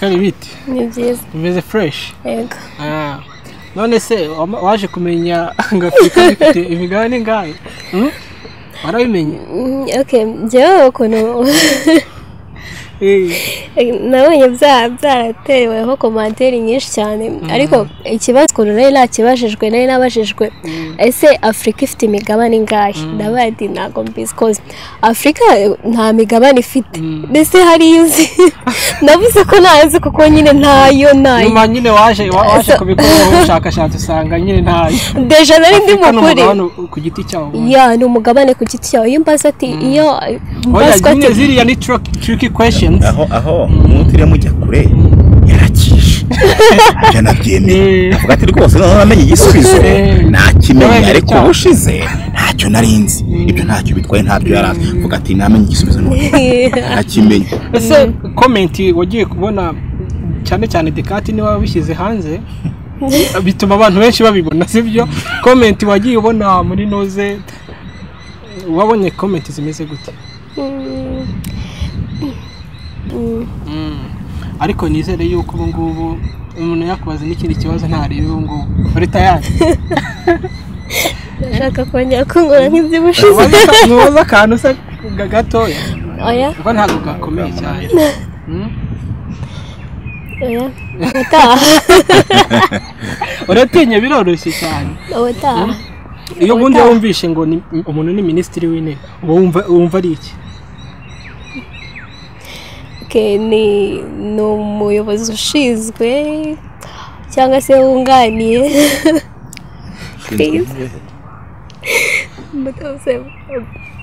kari biti ni byiza bimeze fureshi yego none se waje kumenya ngo afurika ifite imigabane ingahe warabimenye okay njyewe ukuntu nabonye bya- byarateweho komanteri nyinshi cyane. Ariko ikibazo ukuntu nari nakibajijwe nari nabajijwe ese afurika ifite imigabane ingahe? Ndabaye ati ntabwo mbizi koze afurika nta migabane ifite. Mbese hariyo uzi navuze ko ntazi kuko nyine ntayo ntayo. Nyuma nyine waje wa- waje kubikoraho ubushakashatsi usanga nyine ntayo. Deja nari ndi mu kuri ku giti cyawo. Ya ni umugabane ku giti cyawe iyo mbaza ati iyo mbazwa ati ziriya ni tricky questions aho aho umutiriya mujya kure yarakishe ibyo nabyemeye Eh. avuga ati rwose noneho namenye igisubizo. Eh. nakimenye ariko ubushize ntacyo nari nzi ibyo ntacyo bitwaye ntabyo yari azi. Avuga ati namenye igisubizo none ntakimenye ese komenti wagiye kubona cyane cyane dekati niba wabishyize hanze bituma abantu benshi babibona sibyo komenti wagiye ubona muri noze wabonye komenti zimeze gute? Mm. Ariko nizere yuko ubu ngubu umuntu yakubaza n'ikindi kibazo ntarebe ubu ngubu. Uri tayari? Ndashaka kongera kungura nk'iby'ubushize ntubaze akantu ga- gatoya. Oya. Kuko ntabwo gakomeye cyane. Mm. uratinya biroroshye cyane. Ubutaha. Iyo ubundi wumvishe ngo umuntu ni minisitiri w'intebe. Uba wumva ari iki? Ni ni umuyobozi ushinzwe cyangwa se wunganiye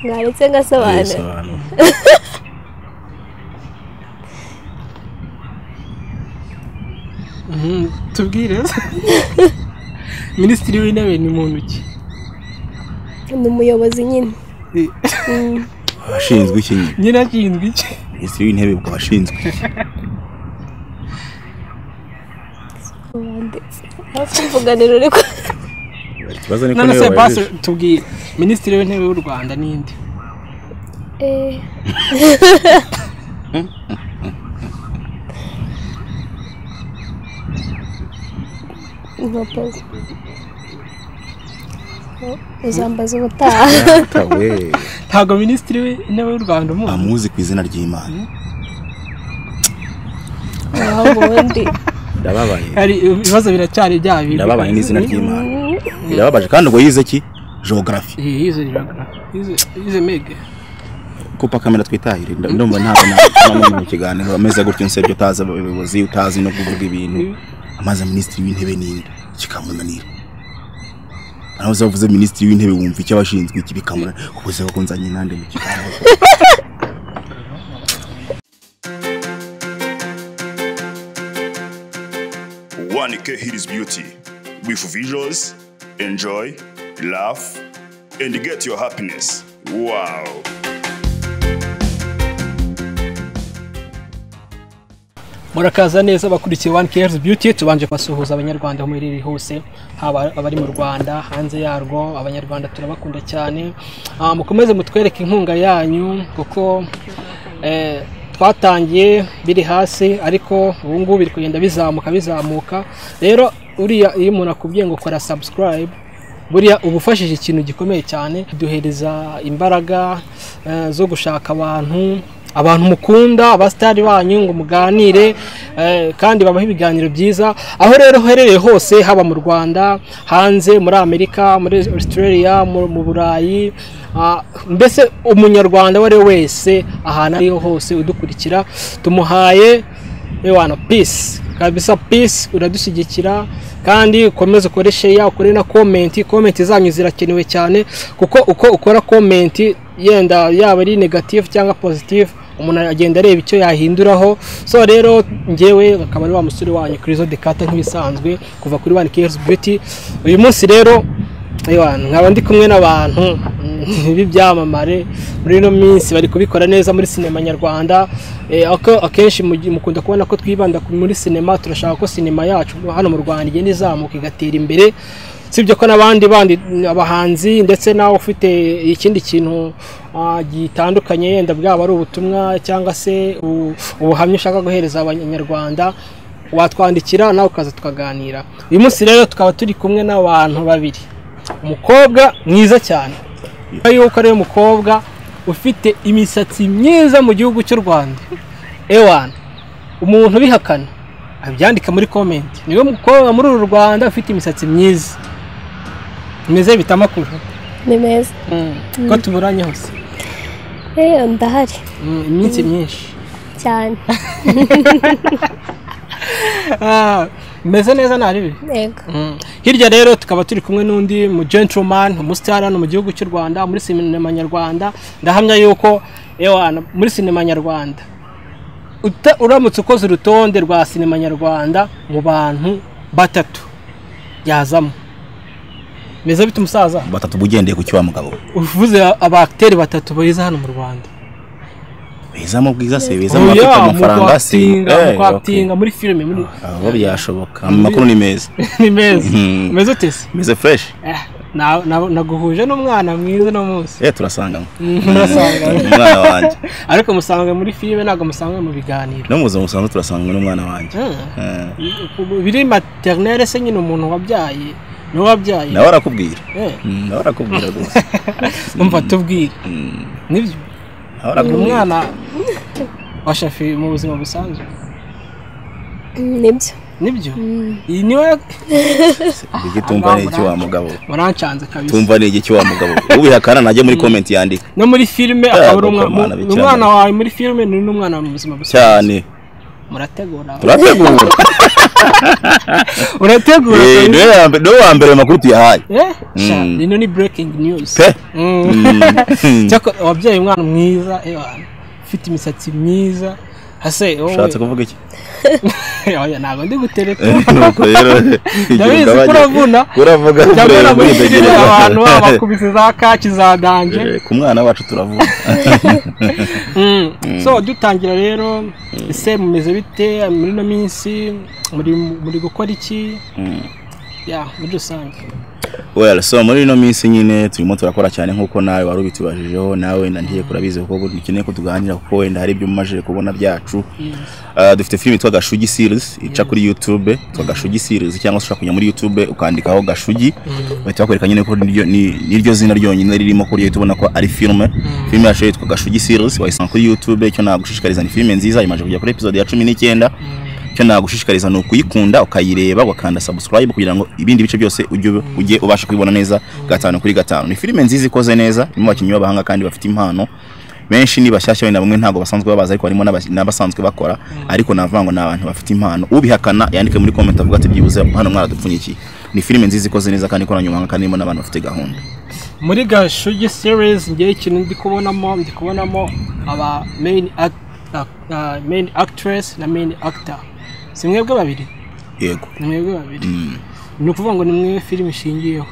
mwaretse ngasobanura tubwire minisitiri w'intebe ni muntu ki ni umuyobozi nyine abashinzwe iki nyine nyine ashinzwe iki minisitiri w'intebe ubwo abashinzwe none se basi tubwire minisitiri w'intebe w'u rwanda ni inde Eh. uzambaza ubutaha. We ntabwo minisitiri w'intebe w'u rwanda umuzi amuzi ku izina ry'imana. Naho ubundi ndababaye. Ibibazo biracyari bya bindi ndababaye n'izina ry'imana. Birababaje. Kandi ubwo yize ki? Eh, yize geography. yize mege kupa kamera twitahire. Ndumva ntabwo nabona mu kiganiro. Ameze gutyo nsebye utazi abayobozi utazi no kuvuga ibintu. Amaze minisitiri w'intebe n'indi. Kikamunanira naho se wavuze minisitiri w'intebe wumva icyo abashinzwe iki bikamunanira ubuze ko nzanye nande mu kiganiro One K Hills Beauty with visuals, enjoy, laugh, and get your happiness. Wow. Murakaza neza abakurikiye One Cares Beauty tubanje kubasuhuza abanyarwanda aho muherereye hose haba abari mu Rwanda hanze yarwo abanyarwanda turabakunda cyane. Ah, mukomeze mutwereke inkunga yanyu kuko eh, twatangiye biri hasi ariko ubu ngubu biri kugenda bizamuka bizamuka. Rero uriya iyo umuntu akubwiye ngo kora subscribe buriya uba ufashije ikintu gikomeye cyane duhereza imbaraga eh, zo gushaka abantu abantu mukunda abasitari banyu ngo muganire eh, kandi babaho ibiganiro byiza. Aho rero uherereye hose haba mu rwanda hanze muri amerika muri australia mu burayi ah, mbese umunyarwanda uwo ari we wese ahantu ariho hose udukurikira tumuhaye ewana peace. Kabisa peace uradushyigikira kandi ukomeze ukore sheya ukore na komenti komenti zanyu zirakenewe cyane kuko uko ukora komenti yenda yaba ari negative cyangwa positive umuntu agenda areba icyo yahinduraho. So rero ngewe akaba ari wa musore wanyu kuri zo dekata nk'ibisanzwe kuva kuri one cares beauty. Uyu munsi rero nkaba ndi kumwe n'abantu b'ibyamamare muri ino minsi bari kubikora neza muri sinema nyarwanda. Eh, akenshi mukunda kubona ko twibanda muri sinema turashaka ko sinema yacu hano mu rwanda igenda izamuka igatera imbere. Sibyo ko n'abandi bandi abahanzi ndetse nawe ufite ikindi kintu ah, gitandukanye yenda bwaba ari ubutumwa cyangwa se ubuhamya ushaka guhereza abanyarwanda watwandikira nawe ukaza tukaganira. Uyu munsi rero tukaba turi kumwe n'abantu babiri. Umukobwa mwiza cyane. Yuko ari we mukobwa ufite imisatsi myiza mu gihugu cy'u rwanda. Ewana umuntu ubihakana abyandika muri komenti ni we mukobwa muri uru rwanda ufite imisatsi myiza. Bita amakuru ni meza ko tuburanye hose? Eee ndahari Mm, iminsi myinshi cyane Ah, meze neza nta ribi? Mm. hirya rero tukaba turi kumwe n'undi mu gentleman umusitari hano mu gihugu cy'u rwanda muri sinema nyarwanda. Ndahamya yuko muri sinema nyarwanda. Uramutse ukoze urutonde rwa sinema nyarwanda mu bantu batatu yazamo meze bite umusaza? Batatu bugendeye ku cyo wa mugabo. Uvuze abakiteri batatu beza hano mu rwanda. Beza mu bwiza se beza mu Oya, bafite mu amafaranga se. kwakitinga mu Eh, muri filime muri okay. aho byashoboka. Amakuru ni meza. Ni meza. Mhm. meze ute se? Meze fresh. Eh, na- na- naguhuje n'umwana mwiza uno munsi. Eh turasanganywe murasanga umwana wanjye ariko musanga muri filime ntabwo musanga mu biganiro. No mu buzima busanzwe turasanganywe n'umwana wanjye Ah. Eh, biri materinere se nyine umuntu wabyaye ni we wabyaye nawe arakubwira. Eh, Mm, nawe arakubwira rwose. Umva tubwire. Mm, ni byo? Nawe ni arakubwira umwana wa shafi mu buzima busanzwe? Mm, ni byo. Nibyo? Iyi ni we Iki tumva ni iki wa mugabo? Murancanze kabisa. Tumva ni iki wa mugabo? Ubihakana najye muri comment yandika. No muri filime akaba ari mu- bicyane. umwana wawe muri filime ni n'umwana mu buzima busanzwe. Cyane. Murategura. Turategura urategura Eh, ni we wa mbere- amakuru tuyahaye Eh, Mm. ino ni breaking news. Pe. Mm. Mm. wabyaye umwana mwiza ufite imisatsi myiza. Hase wowe ushatse kuvuga iki? Oya ntabwo ndi gutereka nuko rero ko uravuna uravuga ndabona muri filime uritegereza. abantu babakubise za kaki za danje Eh, ku mwana wacu turavuga Mm. so dutangira rero ese mumeze bite muri ino minsi muri gukora iki? Mm. ya muri rusange. Well so muri ino minsi nyine turimo turakora cyane nk'uko nawe wari ubitubajijeho nawe wenda ntiye kurabizi kuko dukeneye ko tuganira kuko wenda hari ibyo mumajije kubona byacu. Uh, dufite filime yitwa gashugi series ica kuri youtube yitwa gashugi series cyangwa se ushobora kujya muri youtube ukandikaho gashugi. Bahita bakwereka nyine ko niryo ni- niryo zina ryonyine ririmo kuri youtube ubona ko ari filime filime yacu yitwa gashugi series wayisanga kuri youtube icyo nagushishikariza ni filime nziza imaze kujya kuri episode ya cumi n'icyenda. Icyo nagushishikariza ni ukuyikunda ukayireba ugakanda subscribe kugira ngo ibindi bice byose ujye ubasha kubibona neza gatanu kuri gatanu. Ni filime nziza ikoze neza irimo abakinnyi b'abahanga kandi bafite impano. Benshi ni bashyashya wenda bamwe ntabwo basanzwe babaza ariko harimo n'aba- n'abasanzwe bakora. Ariko navuga ngo ni abantu bafite impano. Ubihakana yandike muri comment avuga ati byibuze hano mwaradupfunyikiye ni filime nziza ikoze neza kandi ikoranye ubuhanga kandi irimo n'abantu bafite gahunda. Muri gashugi series ngewe ikintu ndi kubonamo ndi kubonamo aba main act, uh, uh, main actress na main actor. Si mwebwe babiri? Yego. Ni mwebwe babiri. Ni ukuvuga ngo ni mwe filime ishingiyeho.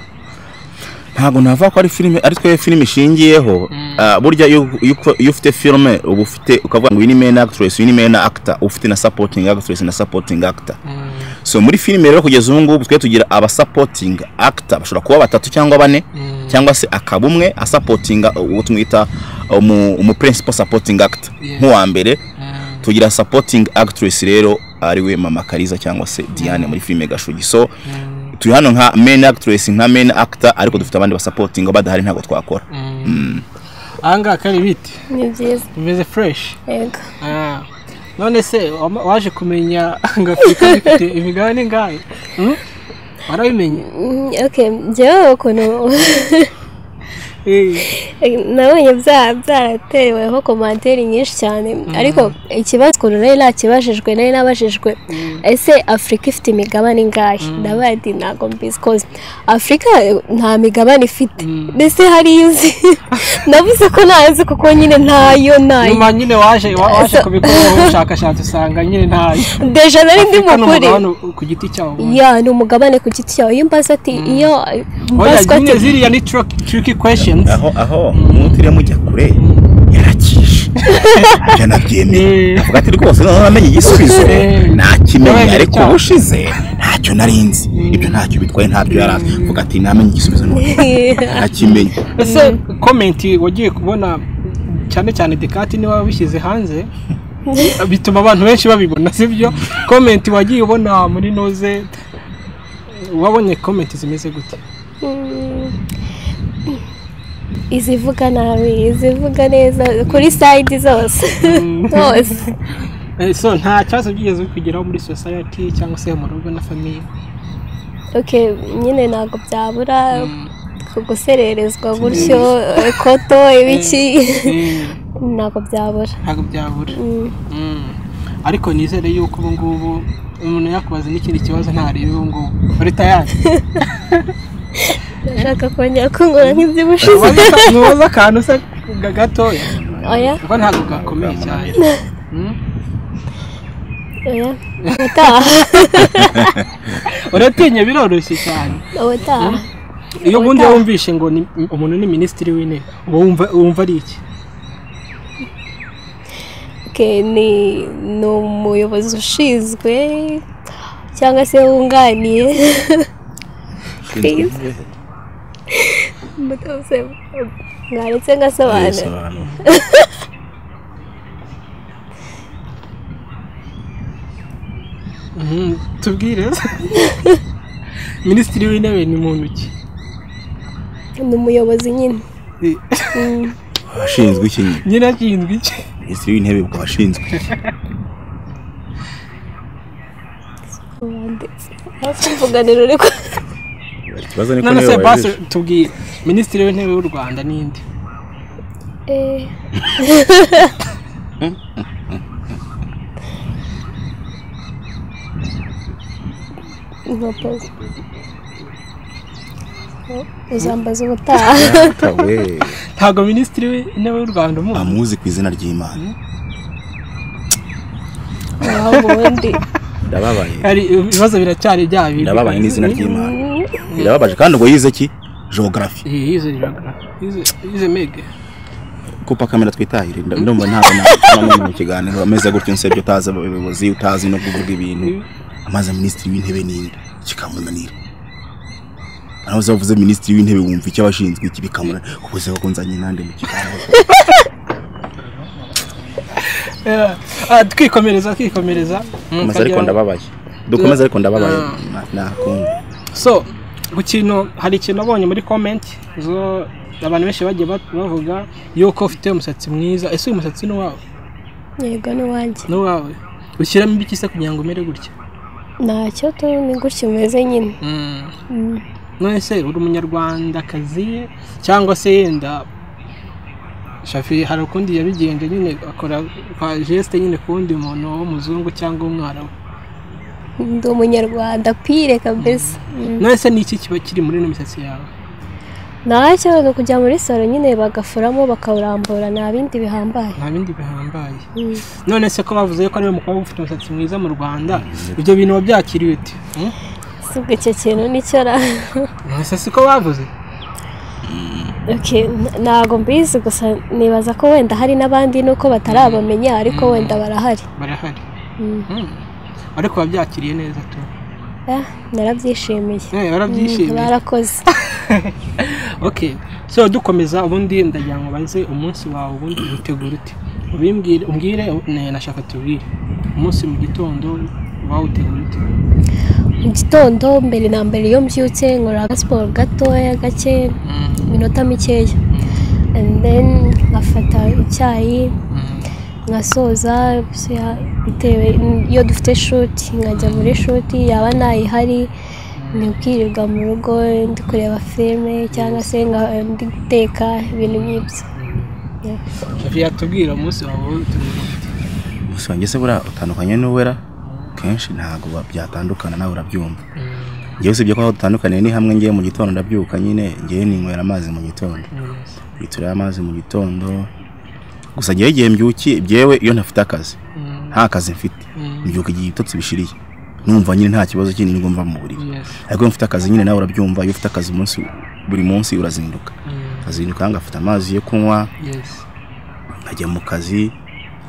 Ntabwo navuga ko ari filime ari twe filime ishingiyeho. Ah, burya iyo ufite filime uba ufite ukavuga ngo iyi ni main actress iyi ni main actor ufite na supporting actress na supporting actor. So muri filime rero kugeza ubu ngubu twe tugira aba supporting actor bashobora kuba batatu cyangwa bane cyangwa se akaba umwe asapotinga uwo tumwita umu, principal supporting actor. Nk'uwa mbere tugira supporting actress rero ari we mama kariza cyangwa se diane muri filime gashugi so turi hano nka main actress nka main actor ariko dufite abandi basupporting badahari ntabwo twakora. Ahangaha kari biti ni byiza. Bimeze fresh? Yego. Ah. none se waje kumenya ngo afurika ifite imigabane ingahe Hmm? warabimenye? Mm, okay njyewe ukuntu Eh, nabonye bya- byarateweho komantere nyinshi cyane. Ariko ikibazo ukuntu nari nakibajijwe nari nabajijwe ese afurika ifite imigabane ingahe? Ndabaye ati ntabwo mbizi koze afurika nta migabane ifite mbese hariyo uzi navuze ko ntazi kuko nyine ntayo ntayo. Nyuma nyine waje wa- waje kubikoraho ubushakashatsi usanga nyine ntayo. Deja nari ndi mu kuri ku giti cyawo. Ya ni umugabane ku giti cyawe iyo mbaza ati iyo mbazwa ati ziriya ni tricky questions. Aho aho. Mutire mujya kure yarakishe ibyo nabyemeye. Eh. avuga ati rwose noneho namenye igisubizo Eh. nakimenye ariko ubushize ntacyo nari nzi. Ibyo ntacyo bitwaye ntabyo yari azi. Avuga ati namenye igisubizo nakimenye ese komenti wagiye kubona cyane cyane dekati niba wabishyize hanze bituma abantu benshi babibona sibyo komenti wagiye ubona muri noze wabonye komenti zimeze gute? Izivuga nabi izivuga neza kuri sayidi zose. Zose Eh, so nta kibazo byigeze kugeraho muri society cyangwa se mu rugo na famiye ok nyine ntabwo byabura gusererezwa gutyo eh, koto ibiki. ntabwo byabura. Ntabwo byabura. Mm. Mm. ariko nizere yuko ubu ngubu umuntu yakubaza n'ikindi kibazo ntarebe ubu ngubu uri tayari ndashaka kongera kungura nk'iby'ubushize ntubaze akantu se ga- gatoya. Oya. Kuko ntabwo gakomeye cyane. Mm. oya. Ubutaha. Uratinya biroroshye cyane. Ubutaha. Iyo ubundi wumvishe ngo umuntu ni minisitiri w'intebe uba wumva ari iki? Ni umuyobozi ushinzwe cyangwa se wunganiye. Mutose, mwaretse ngasobanura Bisobanura. Mhm, tubwire minisitiri w'intebe ni muntu ki ni umuyobozi nyine abashinzwe iki nyine nyine ashinzwe iki minisitiri w'intebe ubwo abashinzwe tuvuganira uri ku- ikibazo niko niyo wabajije tubwire minisitiri w'intebe w'u rwanda ni nde Eh. Inkweto ze. uzambaza ubutaha. Ntabwo minisitiri w'intebe w'u rwanda umuzi. Amuzi ku izina ry'imana. Ubundi ndababaye. Ibibazo biracyari bya bindi ndababaye n'izina ry'imana. Birababaje. Kandi ubwo yize ki? Eh, yize. Yize- mege kupa kamera twitahire. Ndumva ntabwo nabona mu kiganiro. Ameze gutyo nsebye utazi abayobozi utazi no kuvuga ibintu. Amaze minisitiri w'intebe n'inda kikamunanira nawe uzavuze minisitiri w'intebe wumva icyo abashinzwe iki bikamunanira ubuze ko nzanye nande mu kiganiro? Eh, ah, twikomereza twikomereza. Mm, komeza ariko ndababaye. Dukomeze ariko ndababaye. Ah. Na- nakundi so ku kintu hari ikintu nabonye muri comment zo abantu benshi bagiye bavuga yuko ufite umusatsi mwiza. Ese uyu musatsi ni uwawe? Yego n'uwanjye ni uwawe. Ushyiramo ibiki se kugira ngo umere gutya? Ntacyo tu ni gutyo umeze nyine. Mm. Mm. none se uri umunyarwandakazi? Cyangwa se yenda? Shafi hari ukundi yabigenje nyine akora kwa geste nyine ku wundi muntu w'umuzungu cyangwa w'umwarabu ndi umunyarwanda pire kabisa Mm. none se ni iki kiba kiri muri ino misatsi yawe ntacyo ni ukujya muri salo nyine bagafuramo bakawurambura nta bindi bihambaye nta bindi bihambaye Mm. none se ko bavuze ko ari we mukobwa ufite umusatsi mwiza mu rwanda ibyo bintu wabyakiriye ute Hmm? si ubwo icyo kintu ni cyo none se siko bavuze Okay, n- ntago mbizi gusa nibaza ko wenda hari n'abandi nuko batarabamenya ariko wenda barahari barahari Mm. Hmm. Ariko wabyakiriye neza tu. Ah, narabyishimiye. Eh, warabyishimiye. Mm, barakoze okay so dukomeza ubundi ndagira ngo baze umunsi wawe ubundi utegura ute ubimbwire umbwire nashaka tubwire umunsi mu gitondo wawutegura ute mu gitondo mbere na mbere iyo mbyutse nkora agasiporo gatoya gake Mm, iminota mikeya. And then nkafata icyayi mm, nkasoza bitewe iyo dufite shuti nkajya muri shuti yaba ntayihari ni ukwirirwa mu rugo ndi kureba filime cyangwa se ndi guteka ibintu nk'ibyo yatubwira umunsi wawe tubwira gute? gusa njye se buriya utandukanye n'uwera kenshi ntabwo byatandukana nawe urabyumva njyewe usibye ko aho dutandukaniye ni hamwe ngiye mu gitondo ndabyuka nyine ngewe ninywera amazi mu gitondo Yes. biturira amazi mu gitondo gusa ngewe igihe mbyukiye byewe iyo ntafite akazi Mm. nta kazi mfite. Mm. mbyuka igihe ibitotsi bishiriye. Numva nyine nta kibazo kindi ni bwo mva mu buriri. Ariko iyo mfite akazi nyine nawe urabyumva iyo ufite akazi umunsi buri munsi urazinduka. Mm. ukazinduka ngafata amazi yo kunywa. Nkajya mu kazi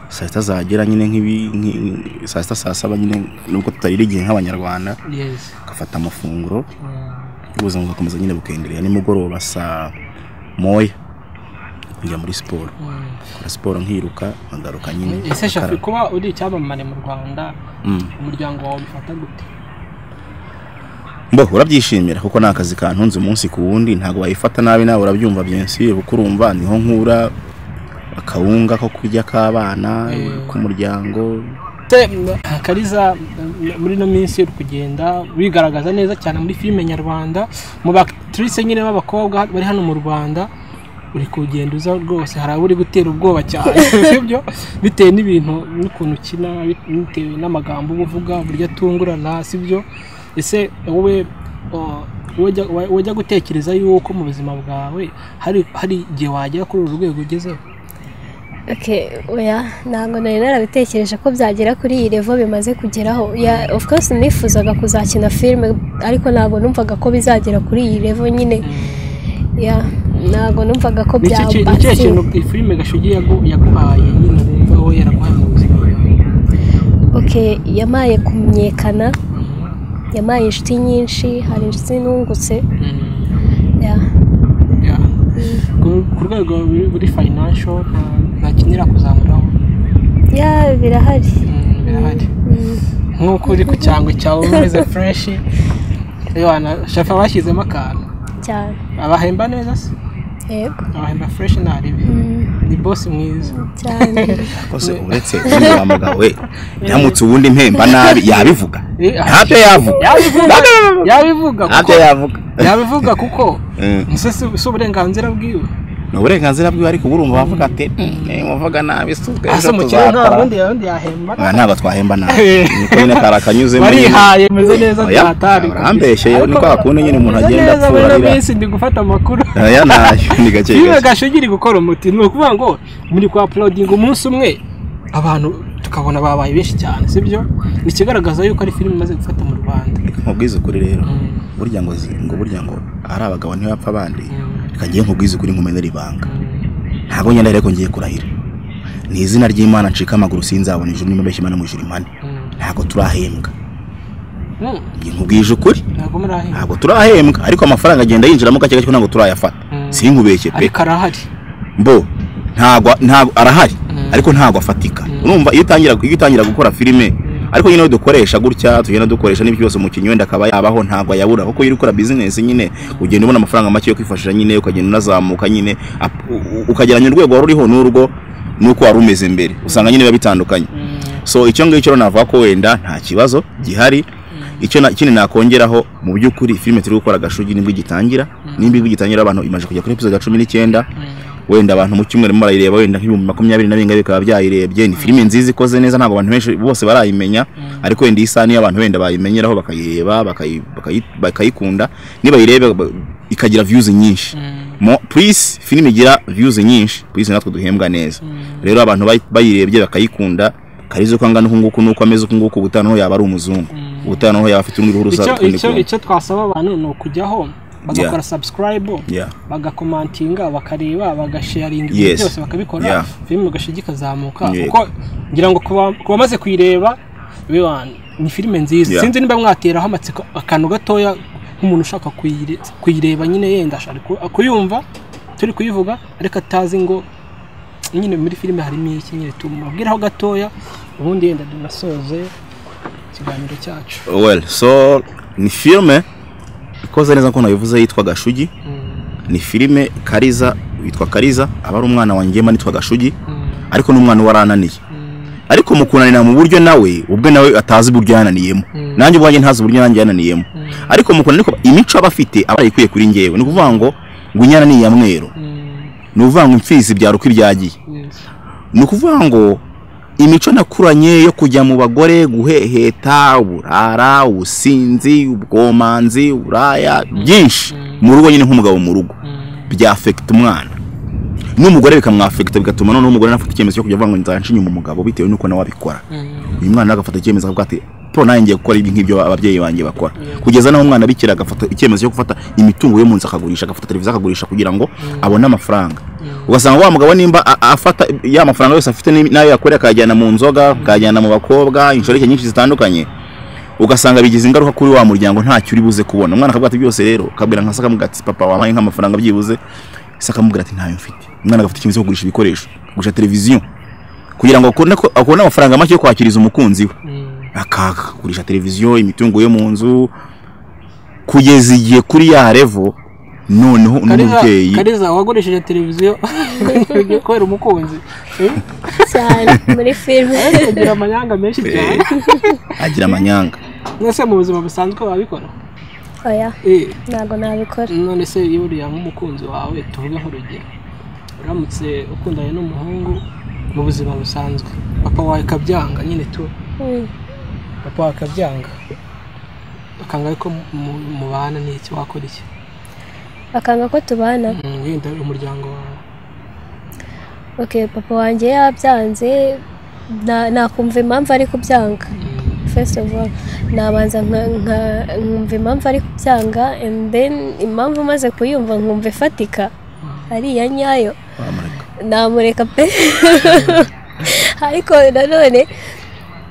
saa sita zagera nyine saa sita saa saba nyine nubwo tutarira igihe nk'abanyarwanda. Yes. ugafata amafunguro. Ubuzima bugakomeza nyine bukendereye nimugoroba saa moya. Njya muri siporo nkora siporo nkiruka nkagaruka nyine. Ese shafi kuba uri icyamamare mu rwanda Mm. umuryango wawe bifata gute? Mbo urabyishimira kuko ni akazi kantunze umunsi ku wundi ntabwo wayifata nabi nawe urabyumva byensi kuko urumva ni ho nkura akawunga ko kurya k'abana Mm. k'umuryango. Kariza muri ino minsi uri kugenda wigaragaza neza cyane muri filime nyarwanda mu bakitrice nyine b'abakobwa bari hano mu rwanda uri kugenda uza rwose hari abo uri gutera ubwoba cyane sibyo? Bitewe n'ibintu n'ukuntu ukina bit- bitewe n'amagambo uba uvuga uburyo atungurana sibyo? Ese wowe wajya wa- wajya gutekereza yuko mu buzima bwawe hari igihe wagera kuri uru rwego ugezeho? Ntabwo nari narabitekereje ko byagera kuri iyi level bimaze kugeraho. Of course nifuzaga kuzakina filime ariko ntabwo numvaga ko bizagera kuri iyi level nyine. Ya. Ntabwo numvaga ko ki- ni byamba kintu filime gashugi yagu- yaguhaye? Nyine wumva wowe yaraguhaye mu buzima bwawe okay yamaye kumenyekana. Yamaye inshuti nyinshi hari inshuti nungutse. Yeah. ku rwego ruri- nta- ntakenera kuzamuraho? Ya birahari. Mm, birahari. Mm, nk'uko uri ku cyangwe cyawe umeze Yohana shafa bashyizemo akantu? Cyane. Abahemba neza se? Yego ntaribi Mm, ni boss mwiza cyane uretse wa mugabo we. Ndamutse ubundi mpemba nabi yabivuga. Eh, ntabyo yavuga. Yabivuga. Yabivuga kuko ntabyo yavuga. Yabivuga kuko si si uburenganzira bwiwe. Ni uburenganzira bwiwe ariko ubu urumva bavuga ati muvuga nabi ejo umukire nta tuzakora wundi wundi yahemba Oya, ntabwo twahemba nabi. Niko nyine kari akanyuzemo warihaye meze neza Oya, byatari urambeshye, ni kwa kundi nyine umuntu agenda apfura arira. minsi ndi gufata amakuru. Aya na yo ni gake gake. Gashugi iri gukora umuti ni ukuvuga ngo muri kwa uploading umunsi umwe abantu tukabona babaye benshi cyane sibyo ni ikigaragaza yuko ari filime imaze gufata mu rwanda. Nkubwize ukuri rero. Burya ngo burya ngo ari abagabo ntibapfa abandi. Reka ngiye nkubwize ukuri nkumenere ibanga. Ntabwo nyine ariko ngiye kurahira. Ni izina ry'imana ncika amaguru sinzabona ijuru nimba mbeshya imana mujura impane. Ntabwo turahembwa. Mm, nkubwije ukuri. Ntabwo turahembwa. Ariko amafaranga agenda yinjiramo gake gake ntabwo turayafata. Mm. sinkubeshye pe. Ariko arahari. Mbo ntabwo arahari. Ariko ntabwo afatika. Urumva iyo utangira iyo utangira gukora filime ariko nyine dukoresha gutya tugenda dukoresha n'ibyo byose umukinnyi wenda akaba yabaho ntabwo ayabura kuko iyo uri gukora bizinesi nyine ugenda ubona amafaranga make yo kwifashisha nyine ukagenda unazamuka nyine ukageranya urwego wari uriho n'urwo nuko wari umeze mbere. Usanga nyine biba bitandukanye. So icyo ngicyo rero navuga ko wenda nta kibazo gihari. Icyo na- ikindi nakongeraho mu by'ukuri filime turi gukora gashugi ni bwo igitangira ni bwo igitangira abantu imaze kujya kuri episode ya cumi n'icyenda. Wenda abantu mu cyumweru barimo barayireba wenda nk'ibihumbi makumyabiri na bingahe bikaba byayirebye ni filime nziza ikoze neza ntabwo abantu benshi bose barayimenya ariko wenda iyi saha niyo abantu wenda bayimenyeraho bakayireba bakayi- bakayi- bakayikunda. Nibayirebe ba- ikagira views nyinshi. Mo please filime igira views nyinshi. Please natwe duhembwa neza. Rero abantu bayi- bayirebye bakayikunda. Karizo ko angana uku nguku nuko ameze uku nguku ubutaha naho yaba ari umuzungu. Ubutaha naho yaba afite urundi ruhu rusa icyo twasaba abantu ni ukujyaho bagakora subscribe bagakomantinga bakareba bagasharinga ibintu byose bakabikora filime gashugi ikazamuka kuko ngira ngo ku ba- ku bamaze kuyireba ni filime nziza. Sinzi niba mwateraho amatsiko akantu gatoya nk'umuntu ushaka kuyire- kuyireba nyine yenda ashaka ku- kuyumva turi kuyivuga ariko atazi ngo nyine muri filime harimo iki nyine tumubwiraho gatoya ubundi yenda dunasoze ikiganiro cyacu. Well so ni filime ikoze neza nk'uko nabivuze yitwa gashugi. Ni filime kariza witwa kariza. Aba ari umwana wanjye nitwa gashugi. Ariko n'umwana uba arananiye ariko mu kunanira mu buryo nawe ubwe nawe atazi uburyo yananiyemo. Nanjye ubwanjye ntazi uburyo nanjye yananiyemo. Ariko mu kunanira imico aba afite aba yarayikuye kuri njyewe. Ni ukuvuga ngo ngo inyana ni iya mweru ni ukuvuga ngo imfizi byara uko ibyagiye. Ni ukuvuga ngo imico nakuranye yo kujya mu bagore guheheta uburara ubusinzi ubwomanzi uburaya byinshi. Mu rugo nyine nk'umugabo mu rugo. Byafekita umwana. N'umugore bikamwafekita bigatuma noneho umugore anafata icyemezo cyo kujya avuga ngo nzanca inyuma umugabo bitewe n'uko nawe abikora. Uyu mwana agafata icyemezo akavuga ati po nanjye ngiye gukora ibi ngibyo ababyeyi banjye bakora. Kugeza naho umwana bikira agafata icyemezo cyo gufata imitungo yo mu nzu akagurisha agafata televiziyo akagurisha kugira ngo abone amafaranga. Ugasanga wa mugabo nimba afata ya mafaranga yose afite n'ayo yakoreye akayajyana mu nzoga akayajyana mu bakobwa inshoreke nyinshi zitandukanye ugasanga bigize ingaruka kuri wa muryango ntacyo uri buze kubona. Umwana akavuga ati byose rero akabwira nka se akamubwira ati papa wampaye nk'amafaranga byibuze. Se akamubwira ati ntayo mfite. Umwana agafata icyemezo cyo kugurisha ibikoresho kugurisha televiziyo. Kugira ngo akone ko akone amafaranga make yo kwakiriza umukunzi we. Akaga kugurisha televiziyo imitungo yo mu nzu kugeza igihe kuri ya revo noneho n'umubyeyi. Kariza wagurishije televiziyo? Kubera umukunzi. Eh? cyane muri filime agira amanyanga menshi cyane. agira amanyanga. Mwese mu buzima busanzwe wabikora? Oya Eh, ntabwo nabikora. None se iyo uriya nk'umukunzi wawe tuvuge nk'urugero. Uramutse ukundanye n'umuhungu mu buzima busanzwe. Papa wawe akabyanga nyine tu. Mm. papa wawe akabyanga akanga ko mu- mubana n'iki wakora iki? Akanga ko tubana. Mm, wenda umuryango wawe. Ok papa wanjye yabyanze. Na- nakumva impamvu ari kubyanga. First of all nabanza nkumva impamvu ari kubyanga and then impamvu maze kuyumva nkumva ifatika. Ari iya nyayo. Namureka pe. Ariko nanone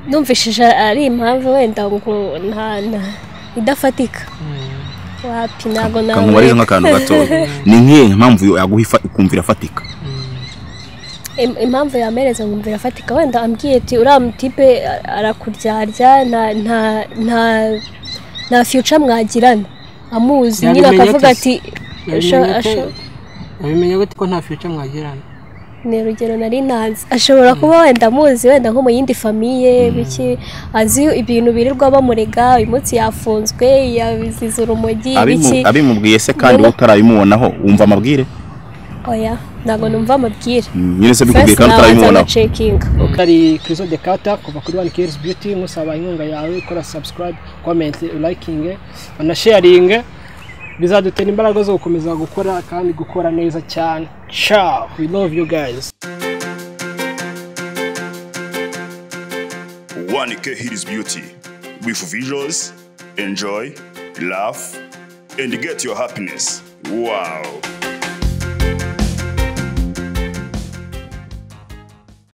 numvishije ari impamvu wenda ngo nta nta- idafatika. Kamubariza nk'akantu gatoya ni nk'iyo mpamvu yaguha ukumva irafatika Im- impamvu yamereza nkumva irafatika wenda ambwiye ati uriya mutipe arakuryarya nta nta nta nta future mwagirana amuzi. Nyine akavuga ati Yabimenye gute ko nta future mwagirana ni urugero nari ntazi ashobora kuba wenda amuzi wenda nko mu yindi famiye biki azi ibintu birirwa bamurega uyu munsi yafunzwe yabizize urumogi biki. abimubwiye se kandi wowe utarabimubonaho wumva amabwire? Oya ntabwo numva amabwire. Mm, nyine se bikubwiye first kandi utarabimubonaho. hari Chriso de Kata kuva kuri One Cares Beauty nkusaba inkunga yawe kora subscribe comment liking na sharing bizadutera imbaraga zo gukomeza gukora kandi gukora neza cyane ciao we love you guys one k Hills Beauty. With visuals, enjoy, laugh, and get your happiness. Wow.